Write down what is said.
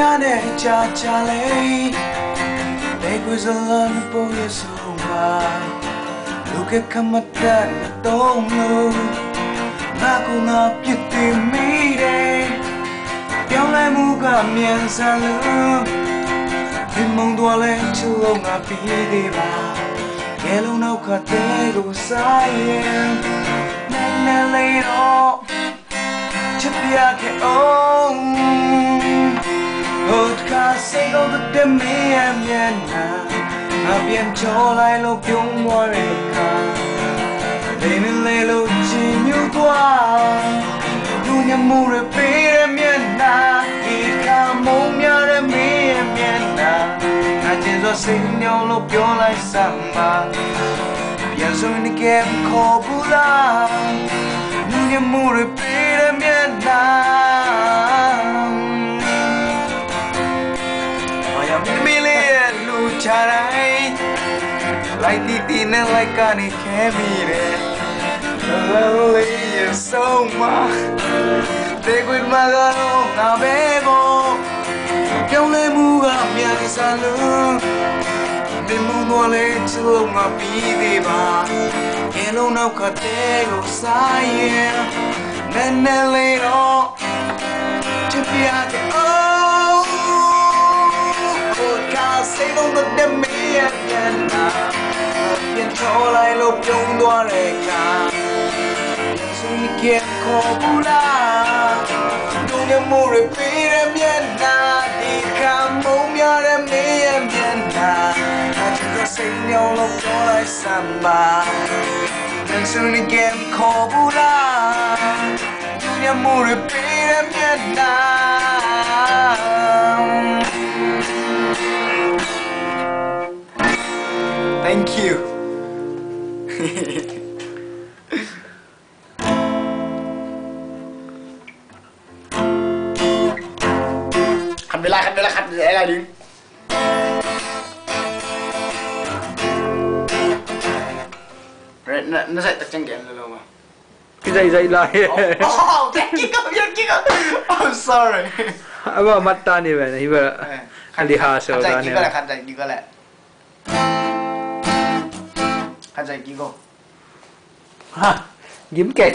များနဲ့ကြာကြာလေး Make was a love for your soul Look at come at that don't know ငါကငါပြစ်တင်မိတယ်ပြောင်းလဲမှုကမြန်ဆန်လို့ဒီမုံတော်လဲချလုံးငါပြီးသေးပါကဲလုံးနောက်ကတဲကိုစားရင်နဲ့နဲ့လေးတော့ချစ်ပြခဲ့အောင်စိတ်လုံးတဲ့မင်းရဲ့မျက်နှာအပြင်းချောလိုက်လို့ပြုံးသွားတဲ့အခါလေမင်းလေးလို့ချီမြူသွားသူညမှုရပေးတဲ့မျက်နှာဒီကမုံများတဲ့မင်းရဲ့မျက်နှာငါကျင်စောစိတ်ညောင်းလို့ပြောလိုက်စမ်းပါပြန်စုံနေကဲခေါ်ဘူးလားညမှုရပေးတဲ့မျက်နှာလိုက်တီတီနဲ့လိုက်ကနေခဲမိတယ် Lonely you so much Take with my girl now baby ပြောင်းလဲမှုကမြန်စလုံးဒီမှုတော့လဲချလုံးမပြီးသေးပါအလုံးနောက်ခတဲ့ကိုစားရင်နည်းနည်းလေးတော့ချစ်ပြတဲ့ Oh God save all the ပြန်ထော်လိုက်လို့ပြုံးသွားတဲ့ကသူကခေါ်ဘူးလားဒုညမိုးရပေးရမျက်နှာဒီကမုံများတဲ့မင်းရဲ့မျက်နှာအဲဒီကစိတ်ညောင်းလို့ပြောလိုက်စမ်းပါပြန်စုံကခေါ်ဘူးလားဒုညမိုးရပေးရမျက်နှာ Thank you. khăn bê la khăn bê la khăn dễ là đi. nó nó dậy tật chân kẹn rồi mà. Cái dây dây lại. Oh, thank you, thank you. I'm sorry. Aba à, matta ni vậy này, vậy. Ờ, khăn đi hà sợ ra này. Khăn dậy, khăn dậy, khăn dậy. 갑자기 끼고 아, 님께